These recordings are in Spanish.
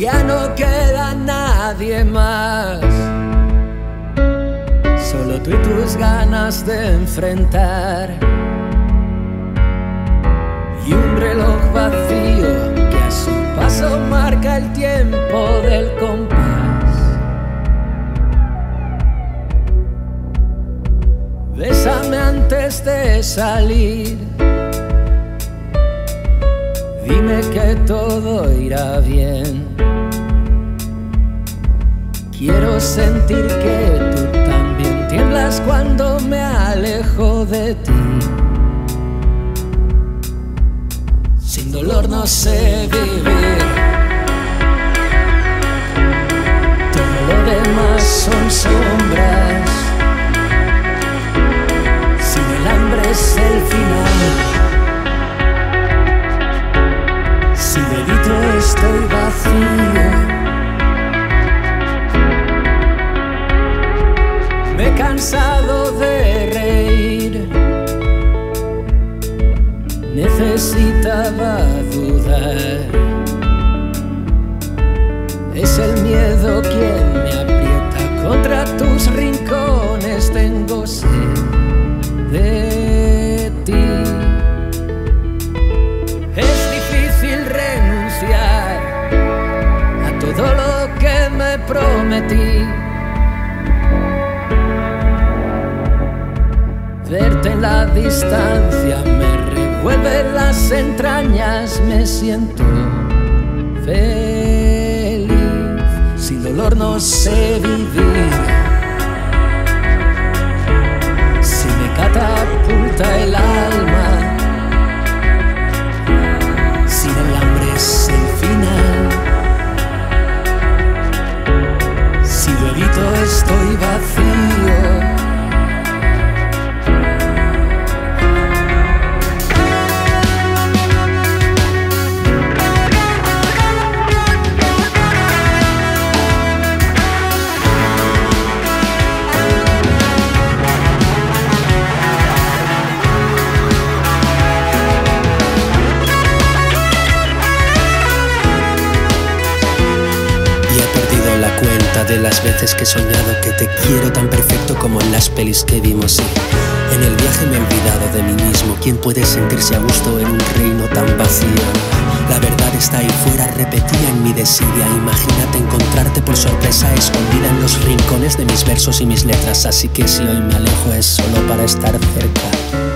Ya no queda nadie más. Solo tú y tus ganas de enfrentar. Y un reloj vacío que a su paso marca el tiempo del compás. Bésame antes de salir. Dime que todo irá bien. Quiero sentir que tú también tiemblas cuando me alejo de ti. Sin dolor no sé vivir. Es el miedo quien me aprieta contra tus rincones. Tengo sed de ti. Es difícil renunciar a todo lo que me prometí. Verte en la distancia me revuelve las entrañas, me siento feliz. Sin dolor no sé vivir. De las veces que he soñado que te quiero tan perfecto como en las pelis que vimos. En el viaje me he olvidado de mí mismo. ¿Quién puede sentirse a gusto en un reino tan vacío? La verdad está ahí fuera, repetida en mi desidia. Imagínate encontrarte por sorpresa escondida en los rincones de mis versos y mis letras. Así que si hoy me alejo es solo para estar cerca.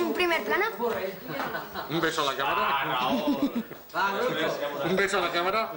¿Un primer plano? Un beso a la cámara. Un beso a la cámara.